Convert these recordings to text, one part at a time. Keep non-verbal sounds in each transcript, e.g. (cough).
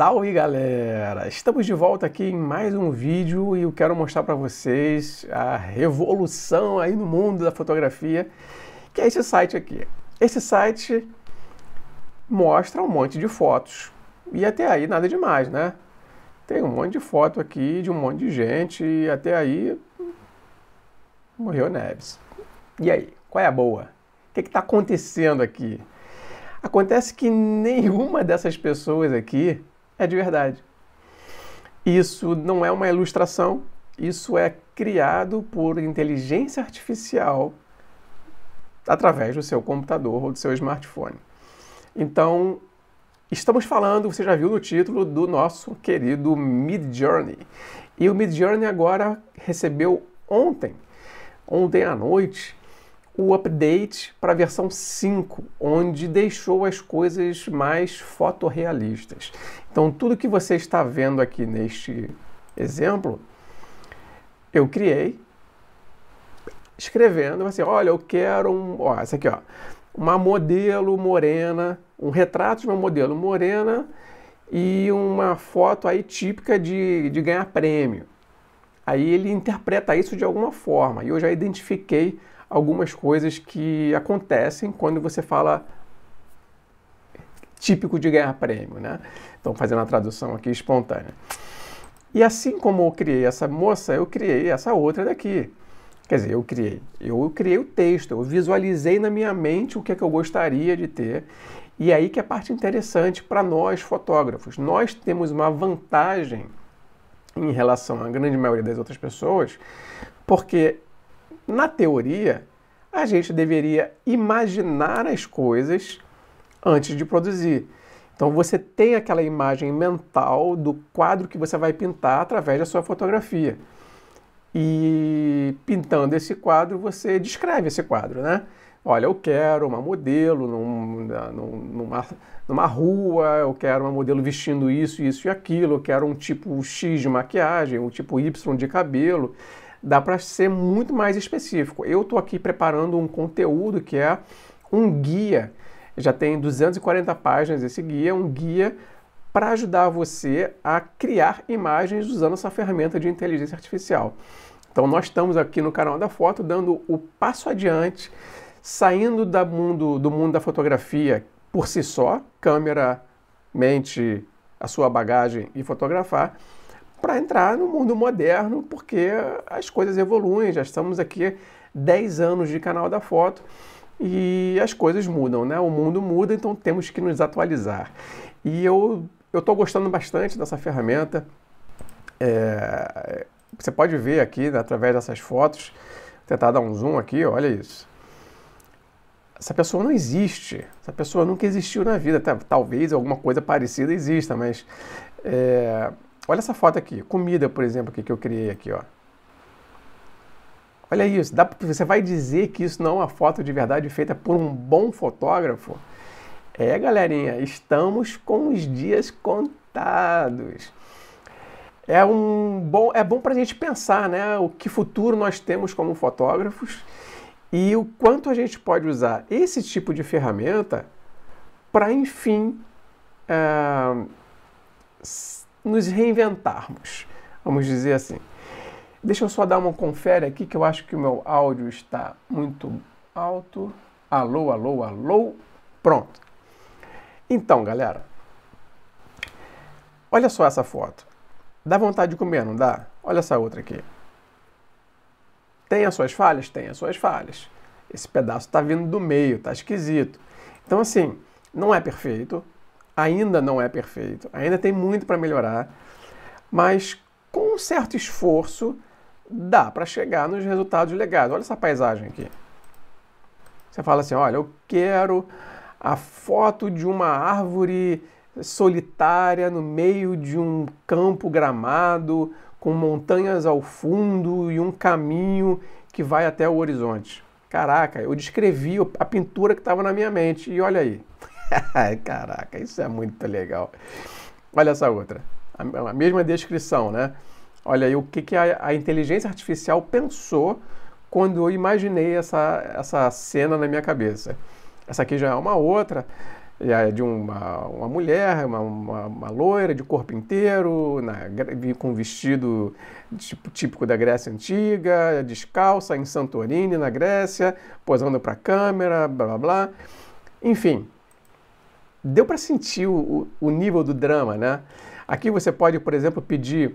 Salve galera! Estamos de volta aqui em mais um vídeo e eu quero mostrar para vocês a revolução aí no mundo da fotografia, que é esse site aqui. Esse site mostra um monte de fotos e até aí nada demais, né? Tem um monte de foto aqui de um monte de gente e até aí morreu Neves. E aí, qual é a boa? O que está acontecendo aqui? Acontece que nenhuma dessas pessoas aqui é de verdade. Isso não é uma ilustração, isso é criado por inteligência artificial através do seu computador ou do seu smartphone. Então, estamos falando, você já viu no título, do nosso querido Midjourney. E o Midjourney agora recebeu ontem, ontem à noite, o update para a versão 5, onde deixou as coisas mais fotorrealistas. Então, tudo que você está vendo aqui neste exemplo, eu criei escrevendo assim, olha, eu quero um, ó, essa aqui, ó, uma modelo morena, um retrato de uma modelo morena e uma foto aí típica de, de ganhar prêmio. Aí ele interpreta isso de alguma forma. E eu já identifiquei algumas coisas que acontecem quando você fala típico de ganhar prêmio, né? Então, fazendo a tradução aqui espontânea. E assim como eu criei essa moça, eu criei essa outra daqui. Quer dizer, eu criei. Eu criei o texto, eu visualizei na minha mente o que, é que eu gostaria de ter. E aí que é a parte interessante para nós fotógrafos. Nós temos uma vantagem em relação à grande maioria das outras pessoas, porque na teoria, a gente deveria imaginar as coisas antes de produzir. Então você tem aquela imagem mental do quadro que você vai pintar através da sua fotografia. E pintando esse quadro, você descreve esse quadro, né? Olha, eu quero uma modelo num, numa, numa rua, eu quero uma modelo vestindo isso, isso e aquilo, eu quero um tipo X de maquiagem, um tipo Y de cabelo dá para ser muito mais específico. Eu estou aqui preparando um conteúdo que é um guia, já tem 240 páginas esse guia, um guia para ajudar você a criar imagens usando essa ferramenta de inteligência artificial. Então nós estamos aqui no canal da foto dando o passo adiante, saindo da mundo, do mundo da fotografia por si só, câmera, mente, a sua bagagem e fotografar, para entrar no mundo moderno, porque as coisas evoluem, já estamos aqui 10 anos de canal da foto e as coisas mudam, né? O mundo muda, então temos que nos atualizar. E eu estou gostando bastante dessa ferramenta. É, você pode ver aqui, né, através dessas fotos, vou tentar dar um zoom aqui, olha isso. Essa pessoa não existe, essa pessoa nunca existiu na vida. Talvez alguma coisa parecida exista, mas é, Olha essa foto aqui, comida, por exemplo, que eu criei aqui, ó. Olha isso, dá, você vai dizer que isso não é uma foto de verdade feita por um bom fotógrafo? É, galerinha, estamos com os dias contados. É um bom, é bom para a gente pensar, né? O que futuro nós temos como fotógrafos e o quanto a gente pode usar esse tipo de ferramenta para, enfim, uh, nos reinventarmos, vamos dizer assim. Deixa eu só dar uma confere aqui que eu acho que o meu áudio está muito alto. Alô, alô, alô. Pronto. Então, galera, olha só essa foto. Dá vontade de comer, não dá? Olha essa outra aqui. Tem as suas falhas? Tem as suas falhas. Esse pedaço está vindo do meio, está esquisito. Então, assim, não é perfeito, ainda não é perfeito, ainda tem muito para melhorar, mas com um certo esforço dá para chegar nos resultados legais. Olha essa paisagem aqui. Você fala assim: olha, eu quero a foto de uma árvore solitária no meio de um campo gramado, com montanhas ao fundo e um caminho que vai até o horizonte. Caraca, eu descrevi a pintura que estava na minha mente e olha aí. (laughs) Caraca, isso é muito legal. Olha essa outra. A, mesma descrição, né? Olha aí o que, que a, a, inteligência artificial pensou quando eu imaginei essa, essa cena na minha cabeça. Essa aqui já é uma outra. é de uma, uma mulher, uma, uma, uma loira de corpo inteiro, na, com vestido tipo, típico da Grécia Antiga, descalça, em Santorini, na Grécia, posando para a câmera, blá blá blá. Enfim, deu para sentir o, o nível do drama, né? Aqui você pode, por exemplo, pedir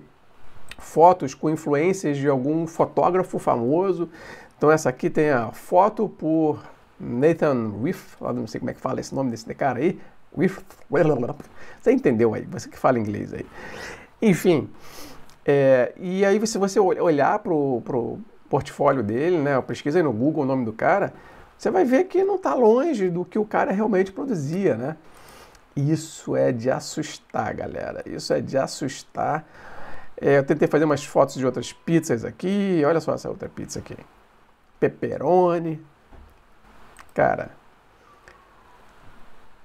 fotos com influências de algum fotógrafo famoso. Então essa aqui tem a foto por Nathan Riff, não sei como é que fala esse nome desse cara aí. Riff, você entendeu aí, você que fala inglês aí. Enfim, é, e aí se você olhar para o portfólio dele, né, pesquisa aí no Google o nome do cara, você vai ver que não está longe do que o cara realmente produzia, né? Isso é de assustar, galera. Isso é de assustar. É, eu tentei fazer umas fotos de outras pizzas aqui. Olha só essa outra pizza aqui. Pepperoni, Cara,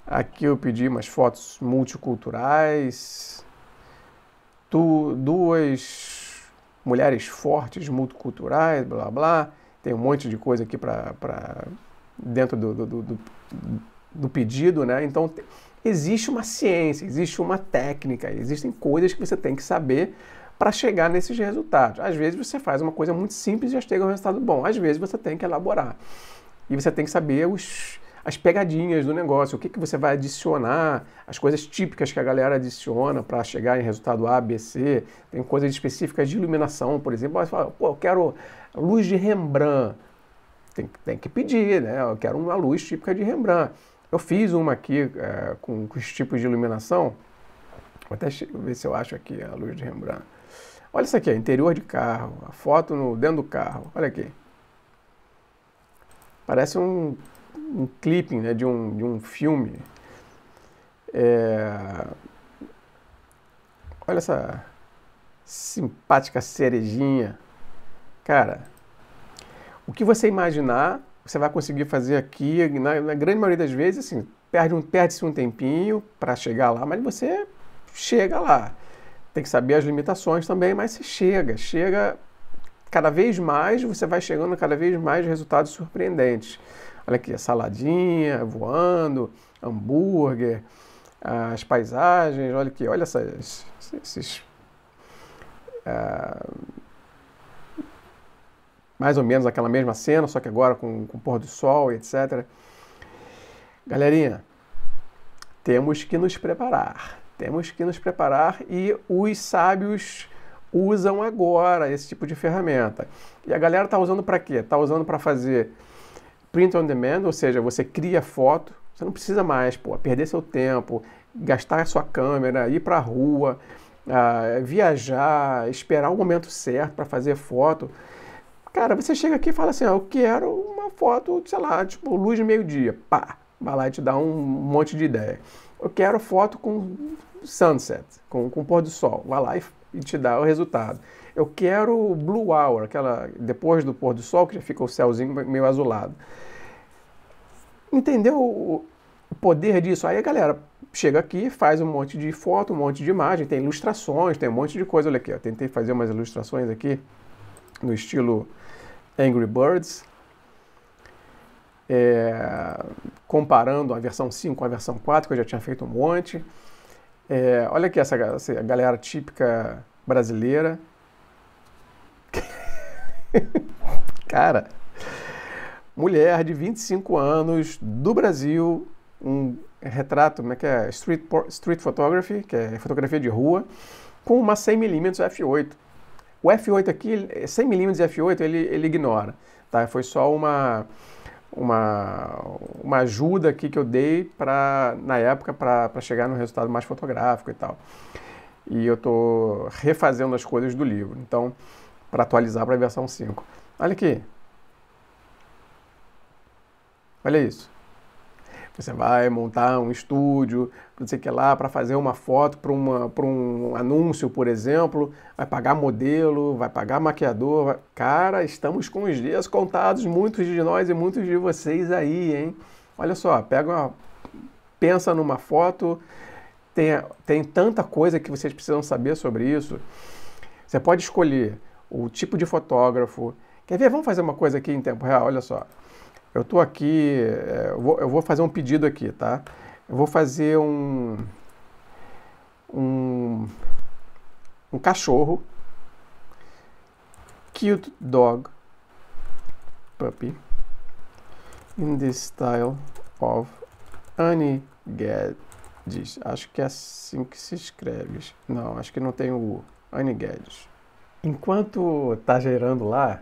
aqui eu pedi umas fotos multiculturais, tu, duas mulheres fortes multiculturais, blá blá. Tem um monte de coisa aqui para dentro do, do, do, do, pedido, né? Então existe uma ciência, existe uma técnica, existem coisas que você tem que saber para chegar nesses resultados. Às vezes você faz uma coisa muito simples e já chega a um resultado bom. Às vezes você tem que elaborar. E você tem que saber os, as pegadinhas do negócio, o que, que você vai adicionar, as coisas típicas que a galera adiciona para chegar em resultado A, B, C. Tem coisas específicas de iluminação, por exemplo. Você fala, pô, eu quero luz de Rembrandt. Tem, tem que pedir, né? Eu quero uma luz típica de Rembrandt. Eu fiz uma aqui é, com, com os tipos de iluminação. Vou até ver se eu acho aqui a luz de Rembrandt. Olha isso aqui, interior de carro, a foto no, dentro do carro. Olha aqui. Parece um, um clipping né, de, um, de um filme. É... Olha essa simpática cerejinha. Cara, o que você imaginar, você vai conseguir fazer aqui. Na, na grande maioria das vezes, assim, perde um, perde-se um tempinho para chegar lá, mas você chega lá. Tem que saber as limitações também, mas você chega, chega cada vez mais você vai chegando cada vez mais resultados surpreendentes. Olha aqui, a saladinha voando, hambúrguer, as paisagens, olha aqui, olha essas, esses. Uh, mais ou menos aquela mesma cena, só que agora com, com pôr do sol etc. Galerinha, temos que nos preparar. Temos que nos preparar e os sábios usam agora esse tipo de ferramenta. E a galera está usando para quê? Está usando para fazer print on demand, ou seja, você cria foto, você não precisa mais pô, perder seu tempo, gastar a sua câmera, ir para a rua, uh, viajar, esperar o momento certo para fazer foto. Cara, você chega aqui e fala assim, eu quero uma foto, sei lá, tipo luz de meio-dia. Pá, vai lá e te dá um monte de ideia. Eu quero foto com sunset, com, com pôr do sol. Vai lá e e te dá o resultado. Eu quero blue hour, aquela depois do pôr do sol que já fica o céuzinho meio azulado. Entendeu o, poder disso? Aí a galera chega aqui, faz um monte de foto, um monte de imagem, tem ilustrações, tem um monte de coisa. Olha aqui, eu tentei fazer umas ilustrações aqui no estilo Angry Birds. É, comparando a versão 5 com a versão 4, que eu já tinha feito um monte. É, olha aqui essa, essa galera típica brasileira. (laughs) Cara, mulher de 25 anos do Brasil, um retrato, como é que é? Street, street photography, que é fotografia de rua, com uma 100mm f8. O f8 aqui, 100mm f8, ele, ele ignora, tá? Foi só uma uma, uma ajuda aqui que eu dei para na época para chegar no resultado mais fotográfico e tal. E eu estou refazendo as coisas do livro, então para atualizar para a versão 5. Olha aqui. Olha isso. Você vai montar um estúdio, não sei o que lá, para fazer uma foto para um anúncio, por exemplo, vai pagar modelo, vai pagar maquiador. Vai... Cara, estamos com os dias contados, muitos de nós e muitos de vocês aí, hein? Olha só, pega uma, pensa numa foto, tem, tem tanta coisa que vocês precisam saber sobre isso. Você pode escolher o tipo de fotógrafo. Quer ver? Vamos fazer uma coisa aqui em tempo real, olha só. Eu estou aqui, é, eu vou, eu vou, fazer um pedido aqui, tá? Eu vou fazer um, um, um cachorro, cute dog, puppy, in the style of Annie Guedes. Acho que é assim que se escreve. Não, acho que não tem o Annie Guedes. Enquanto tá gerando lá,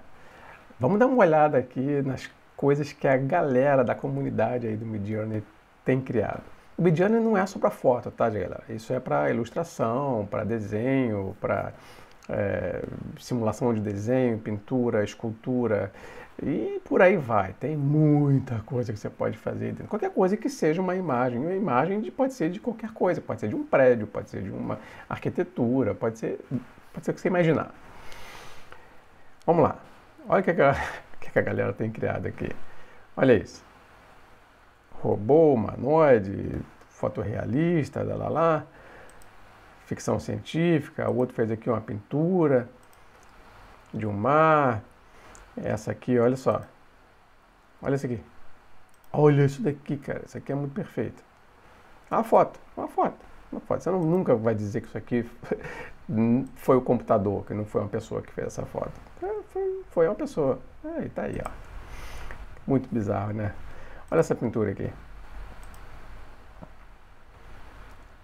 vamos dar uma olhada aqui nas coisas que a galera da comunidade aí do Midjourney tem criado. O Midjourney não é só para foto, tá, galera? Isso é para ilustração, para desenho, para é, simulação de desenho, pintura, escultura e por aí vai. Tem muita coisa que você pode fazer dentro. Qualquer coisa que seja uma imagem. Uma imagem de, pode ser de qualquer coisa. Pode ser de um prédio, pode ser de uma arquitetura, pode ser, pode ser o que você imaginar. Vamos lá. Olha o que a, (laughs) que a galera tem criado aqui. Olha isso. Robô, humanoide, fotorrealista, lá, lá, lá. Ficção científica. O outro fez aqui uma pintura de um mar. Essa aqui, olha só. Olha isso aqui. Olha isso daqui, cara. Isso aqui é muito perfeito. Uma foto, uma foto, uma foto. Você não, nunca vai dizer que isso aqui (laughs) foi o computador, que não foi uma pessoa que fez essa foto. É, foi, foi uma pessoa. Aí, tá aí, ó. Muito bizarro, né? Olha essa pintura aqui.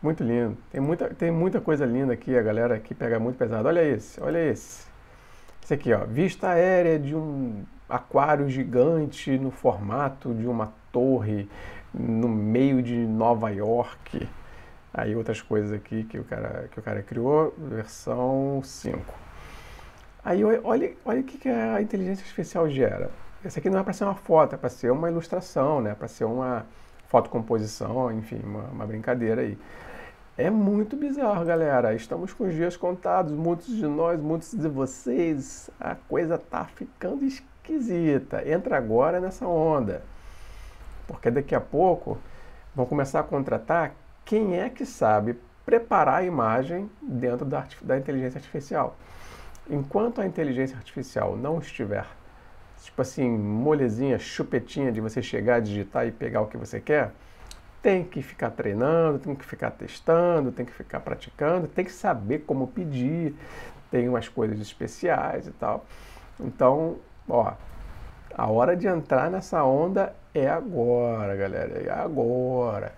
Muito lindo. Tem muita, tem muita coisa linda aqui. A galera aqui pega muito pesado. Olha esse, olha esse. Esse aqui, ó. Vista aérea de um aquário gigante no formato de uma torre no meio de Nova York. Aí outras coisas aqui que o cara, que o cara criou, versão 5. Aí olha, olha o que, que a inteligência artificial gera. Esse aqui não é para ser uma foto, é para ser uma ilustração, né? para ser uma fotocomposição, enfim, uma, uma brincadeira aí. É muito bizarro, galera. Estamos com os dias contados, muitos de nós, muitos de vocês. A coisa tá ficando esquisita. Entra agora nessa onda. Porque daqui a pouco vão começar a contratar quem é que sabe preparar a imagem dentro da, da inteligência artificial. Enquanto a inteligência artificial não estiver, tipo assim, molezinha, chupetinha de você chegar, digitar e pegar o que você quer, tem que ficar treinando, tem que ficar testando, tem que ficar praticando, tem que saber como pedir, tem umas coisas especiais e tal. Então, ó, a hora de entrar nessa onda é agora, galera, é agora.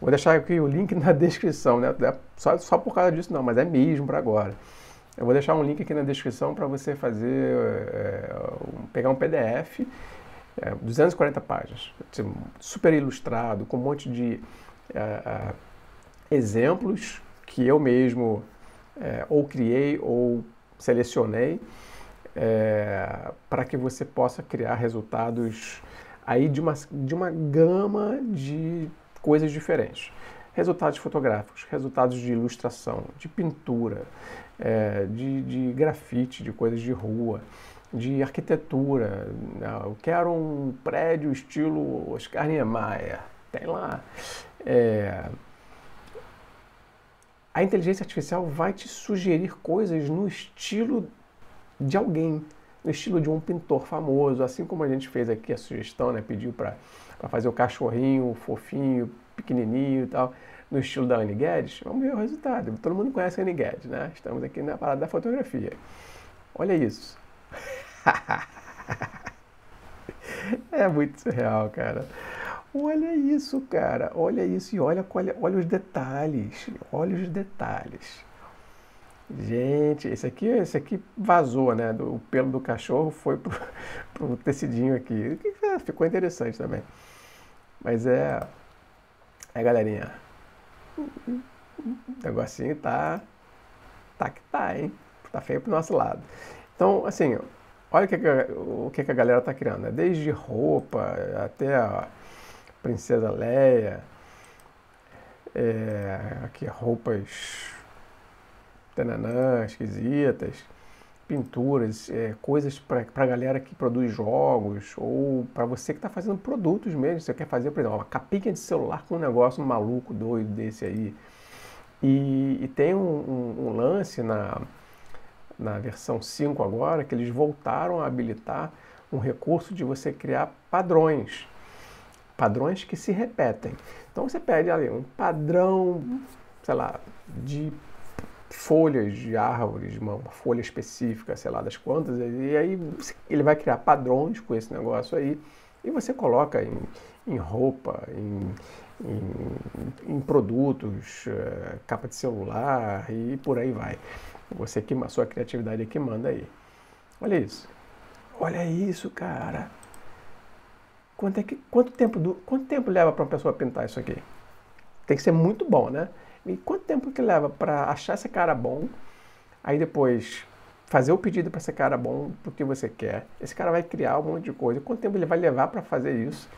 Vou deixar aqui o link na (laughs) descrição, né? É só, só por causa disso não, mas é mesmo para agora. Eu vou deixar um link aqui na descrição para você fazer, é, pegar um PDF, é, 240 páginas, super ilustrado, com um monte de é, exemplos que eu mesmo ou criei ou selecionei para que você possa criar resultados aí de uma, de uma gama de coisas diferentes. Resultados fotográficos, resultados de ilustração, de pintura, é, de, de grafite, de coisas de rua, de arquitetura. Eu quero um prédio estilo Oscar Niemeyer. Tem lá. É... A inteligência artificial vai te sugerir coisas no estilo de alguém, no estilo de um pintor famoso, assim como a gente fez aqui a sugestão, né? Pediu para fazer o cachorrinho fofinho, pequenininho e tal, no estilo da Anne Guedes. Vamos ver o resultado. Todo mundo conhece a Anne Guedes, né? Estamos aqui na parada da fotografia. Olha isso. (laughs) é muito surreal, cara. Olha isso, cara. Olha isso e olha, olha, olha os detalhes. Olha os detalhes. Gente, esse aqui, esse aqui vazou, né? O pelo do cachorro foi pro, (laughs) pro tecidinho aqui. Ficou interessante também. Mas é. É, galerinha. O negocinho tá. Tá que tá, hein? Tá feio pro nosso lado. Então, assim, olha o que, o que a galera tá criando. Né? Desde roupa até a Princesa Leia. É, aqui roupas tananã, esquisitas, pinturas, é, coisas para a galera que produz jogos, ou para você que está fazendo produtos mesmo. Você quer fazer, por exemplo, uma capinha de celular com um negócio maluco, doido desse aí. E, e tem um, um, um lance na, na versão 5 agora, que eles voltaram a habilitar um recurso de você criar padrões. padrões que se repetem. Então você pede ali um padrão, sei lá, de folhas de árvores, uma folha específica, sei lá das quantas, e aí ele vai criar padrões com esse negócio aí, e você coloca em, em roupa, em, em, em produtos, uh, capa de celular e por aí vai. Você que a sua criatividade é que manda aí. Olha isso. Olha isso, cara. Quanto, é que, quanto, tempo, quanto tempo leva para uma pessoa pintar isso aqui? Tem que ser muito bom, né? E quanto tempo que leva para achar esse cara bom? Aí depois fazer o pedido para esse cara bom porque você quer. Esse cara vai criar um monte de coisa. Quanto tempo ele vai levar para fazer isso?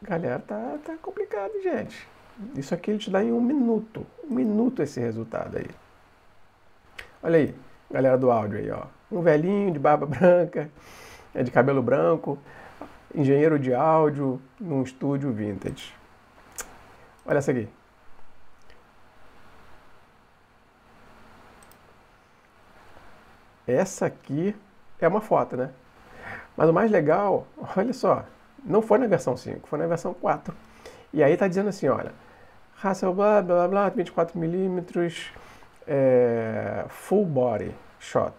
Galera, tá, tá complicado, gente. Isso aqui ele te dá em um minuto. Um minuto esse resultado aí. Olha aí, galera do áudio aí, ó. Um velhinho de barba (laughs) branca, é de cabelo branco, engenheiro de áudio num estúdio vintage. Olha essa aqui. Essa aqui é uma foto, né? Mas o mais legal, (laughs) olha só, não foi na versão 5, foi na versão 4. E aí tá dizendo assim, olha, Hasselblad, blá blá blá, 24mm, é, full body shot.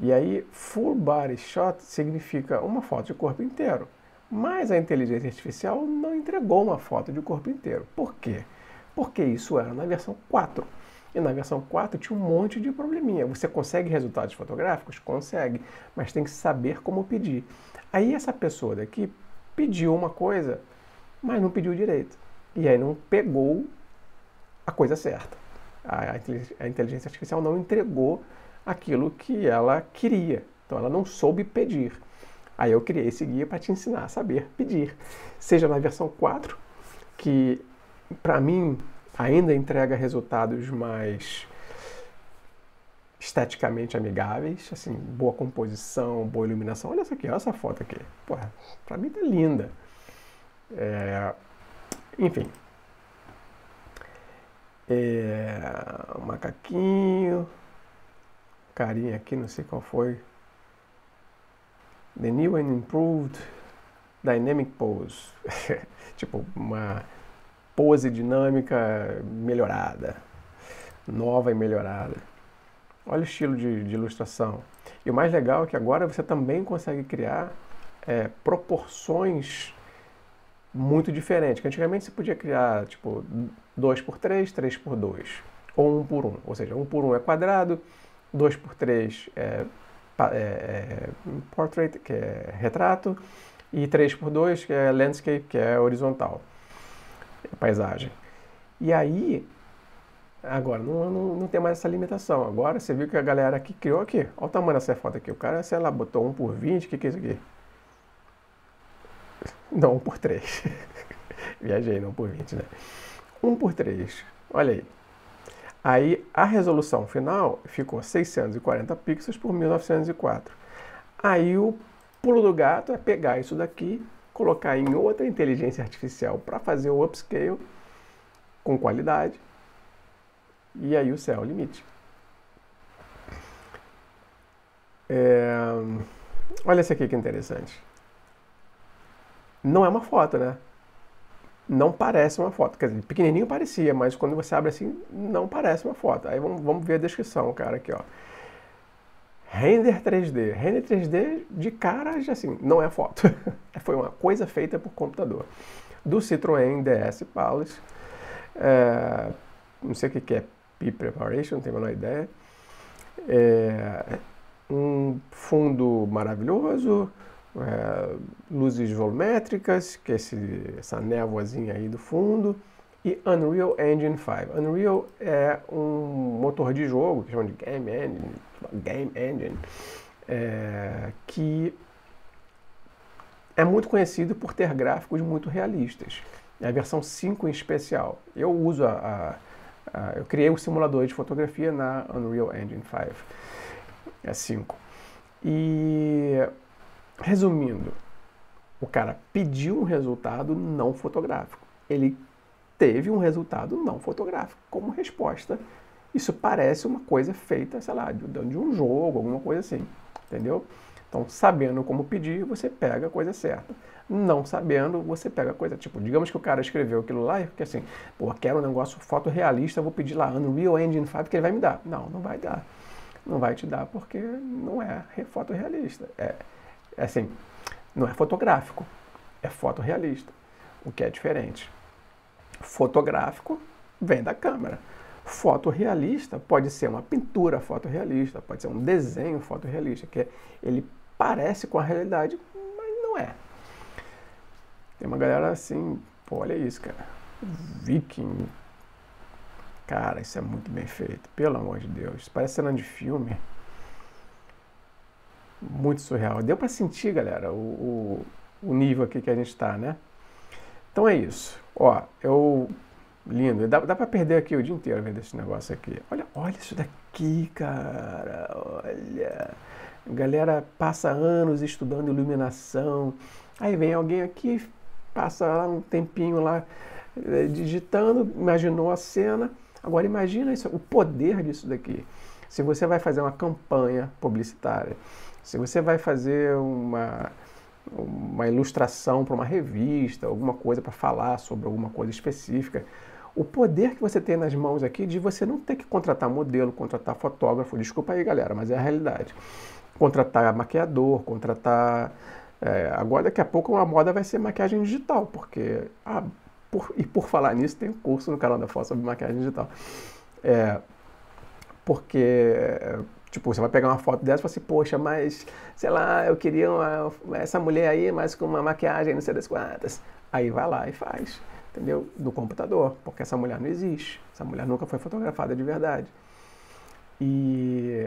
E aí, full body shot significa uma foto de corpo inteiro. Mas a inteligência artificial não entregou uma foto de corpo inteiro. Por quê? Porque isso era na versão 4. E na versão 4 tinha um monte de probleminha. Você consegue resultados fotográficos? Consegue, mas tem que saber como pedir. Aí essa pessoa daqui pediu uma coisa, mas não pediu direito. E aí não pegou a coisa certa. A inteligência artificial não entregou aquilo que ela queria. Então ela não soube pedir. Aí eu criei esse guia para te ensinar a saber pedir. Seja na versão 4, que para mim ainda entrega resultados mais esteticamente amigáveis, assim, boa composição, boa iluminação. Olha essa aqui, olha essa foto aqui. Porra, pra mim tá linda. É, enfim. É, macaquinho. Carinha aqui, não sei qual foi. The new and improved dynamic pose. (laughs) tipo, uma pose dinâmica melhorada. Nova e melhorada. Olha o estilo de, de, ilustração. E o mais legal é que agora você também consegue criar é, proporções muito diferentes. Que antigamente você podia criar tipo 2 por 3, 3 por 2 ou 1 por 1. Ou seja, 1 por 1 é quadrado, 2 por 3 é, é, é portrait, que é retrato, e 3 por 2 que é landscape, que é horizontal, é paisagem. E aí Agora, não, não, não, tem mais essa limitação. Agora você viu que a galera aqui criou aqui. Olha o tamanho dessa foto aqui. O cara, sei lá, botou 1 por 20. O que, que é isso aqui? (laughs) Não, 1 por 3. (laughs) Viajei, não por 20, né? 1 por 3. Olha aí. Aí a resolução final ficou 640 pixels por 1904. Aí o pulo do gato é pegar isso daqui, colocar em outra inteligência artificial para fazer o upscale com qualidade e aí o céu é o limite. É... Olha esse aqui que interessante. Não é uma foto, né? Não parece uma foto. Quer dizer, pequenininho parecia, mas quando você abre assim, não parece uma foto. Aí vamos, vamos ver a descrição, cara, aqui, ó. Render 3D. Render 3D de cara, já assim, não é foto. (laughs) Foi uma coisa feita por computador. Do Citroën DS Palace. É, não sei o que, que é Preparation, não tenho a menor ideia. É, um fundo maravilhoso, é, luzes volumétricas, que é esse, essa névoazinha aí do fundo, e Unreal Engine 5. Unreal é um motor de jogo, que chamam de Game Engine, Game Engine é, que é muito conhecido por ter gráficos muito realistas. É a versão 5 em especial. Eu uso a, a Uh, eu criei um simulador de fotografia na Unreal Engine 5, é 5. E, resumindo, o cara pediu um resultado não fotográfico. Ele teve um resultado não fotográfico como resposta. Isso parece uma coisa feita, sei lá, de, um jogo, alguma coisa assim, entendeu? Então, sabendo como pedir, você pega a coisa certa. Não sabendo, você pega a coisa. Tipo, digamos que o cara escreveu aquilo lá e que assim, pô, quero um negócio fotorrealista, vou pedir lá Unreal Engine 5 que ele vai me dar. Não, não vai dar. Não vai te dar porque não é fotorrealista. É assim, não é fotográfico, é fotorrealista, o que é diferente. Fotográfico vem da câmera. Fotorrealista pode ser uma pintura fotorrealista, pode ser um desenho fotorrealista, que ele parece com a realidade, mas não é. Tem uma galera assim, pô, olha isso, cara. Viking. Cara, isso é muito bem feito, pelo amor de Deus. Parece cena de filme. Muito surreal. Deu para sentir, galera, o, o, nível aqui que a gente está, né? Então é isso. Ó, eu. Lindo. Dá, dá para perder aqui o dia inteiro vendo esse negócio aqui. Olha, olha isso daqui, cara. Olha. Galera passa anos estudando iluminação. Aí vem alguém aqui, passa lá um tempinho lá eh, digitando, imaginou a cena. Agora imagina isso, o poder disso daqui. Se você vai fazer uma campanha publicitária, se você vai fazer uma, uma ilustração para uma revista, alguma coisa para falar sobre alguma coisa específica, o poder que você tem nas mãos aqui de você não ter que contratar modelo, contratar fotógrafo, desculpa aí galera, mas é a realidade contratar maquiador, contratar. É, agora, daqui a pouco, a moda vai ser maquiagem digital, porque. Ah, por, e por falar nisso, tem um curso no canal da Foz sobre maquiagem digital. É, porque, tipo, você vai pegar uma foto dessa e fala assim, poxa, mas, sei lá, eu queria uma, essa mulher aí, mas com uma maquiagem, não sei das quantas. Aí vai lá e faz, entendeu? Do computador, porque essa mulher não existe. Essa mulher nunca foi fotografada de verdade. E,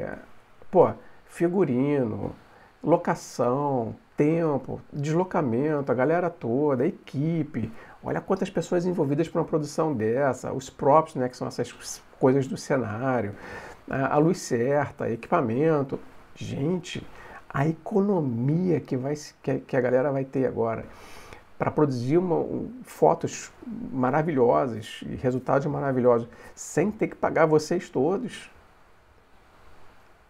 pô, figurino, locação, tempo, deslocamento, a galera toda, a equipe. Olha quantas pessoas envolvidas para uma produção dessa, os props, né, que são essas coisas do cenário, a, luz certa, equipamento. Gente, a economia que, vai, que, a galera vai ter agora para produzir uma, um, fotos maravilhosas e resultados maravilhosos sem ter que pagar vocês todos.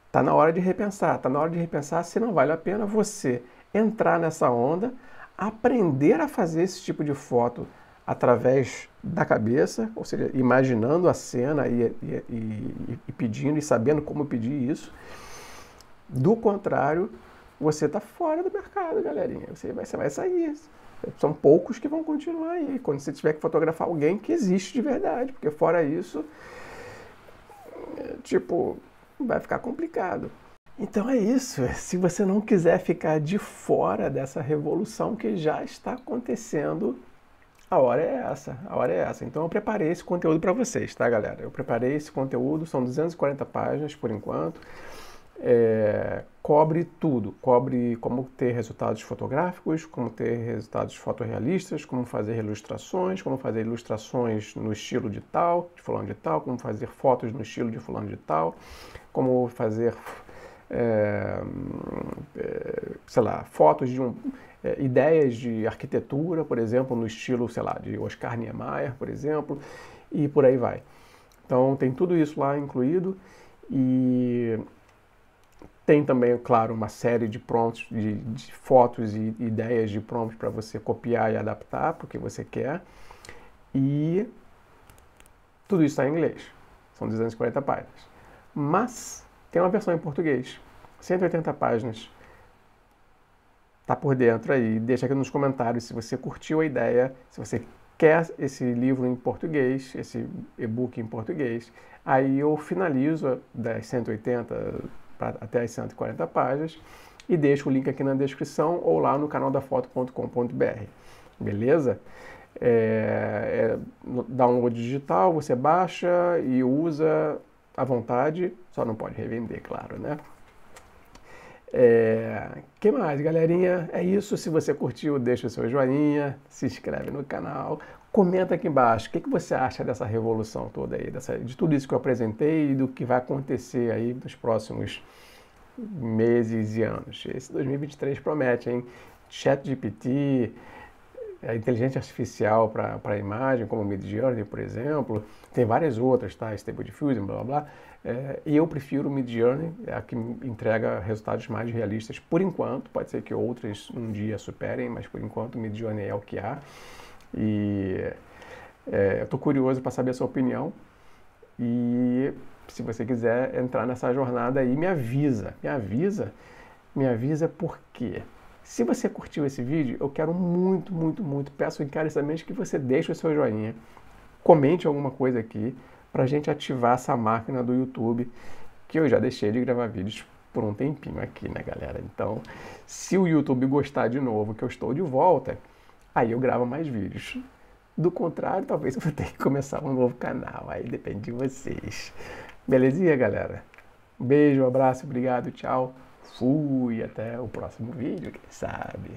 Está na hora de repensar, está na hora de repensar se não vale a pena você entrar nessa onda, aprender a fazer esse tipo de foto através da cabeça, ou seja, imaginando a cena e, e, e, e pedindo e sabendo como pedir isso. Do contrário, você está fora do mercado, galerinha. Você vai, você vai sair. São poucos que vão continuar aí. Quando você tiver que fotografar alguém que existe de verdade, porque fora isso, tipo, vai ficar complicado. Então é isso. Se você não quiser ficar de fora dessa revolução que já está acontecendo, a hora é essa. A hora é essa. Então eu preparei esse conteúdo para vocês, tá, galera? Eu preparei esse conteúdo, são 240 páginas por enquanto é, cobre tudo. Cobre como ter resultados fotográficos, como ter resultados fotorrealistas, como fazer ilustrações, como fazer ilustrações no estilo de tal, de fulano de tal, como fazer fotos no estilo de fulano de tal, como fazer, é, é, sei lá, fotos de um, é, ideias de arquitetura, por exemplo, no estilo, sei lá, de Oscar Niemeyer, por exemplo, e por aí vai. Então tem tudo isso lá incluído e tem também, claro, uma série de prompts, de, de fotos e ideias de prompts para você copiar e adaptar para o que você quer. E tudo isso está em inglês. São 240 páginas. Mas tem uma versão em português. 180 páginas. Tá por dentro aí. Deixa aqui nos comentários se você curtiu a ideia, se você quer esse livro em português, esse e-book em português. Aí eu finalizo das 180 até as 140 páginas e deixo o link aqui na descrição ou lá no canal da foto.com.br. Beleza? É, é download digital, você baixa e usa à vontade, só não pode revender, claro, né? É, que mais, galerinha? É isso. Se você curtiu, deixa o seu joinha, se inscreve no canal, comenta aqui embaixo o que, que você acha dessa revolução toda aí, dessa, de tudo isso que eu apresentei e do que vai acontecer aí nos próximos meses e anos. Esse 2023 promete, hein? Chat GPT, a inteligência artificial para a imagem, como o Midjourney, por exemplo. Tem várias outras, tá? Stable Diffusion, blá blá blá. É, e eu prefiro o Midjourney, é a que entrega resultados mais realistas por enquanto. Pode ser que outras um dia superem, mas por enquanto o Midjourney é o que há. E é, eu estou curioso para saber a sua opinião. E se você quiser entrar nessa jornada aí, me avisa. Me avisa. Me avisa porque se você curtiu esse vídeo, eu quero muito, muito, muito, peço encarecidamente que você deixe o seu joinha, comente alguma coisa aqui, para a gente ativar essa máquina do YouTube, que eu já deixei de gravar vídeos por um tempinho aqui, né, galera? Então, se o YouTube gostar de novo, que eu estou de volta, aí eu gravo mais vídeos. Do contrário, talvez eu vou ter que começar um novo canal, aí depende de vocês. Belezinha, galera? Um beijo, um abraço, obrigado, tchau. Fui, até o próximo vídeo, quem sabe.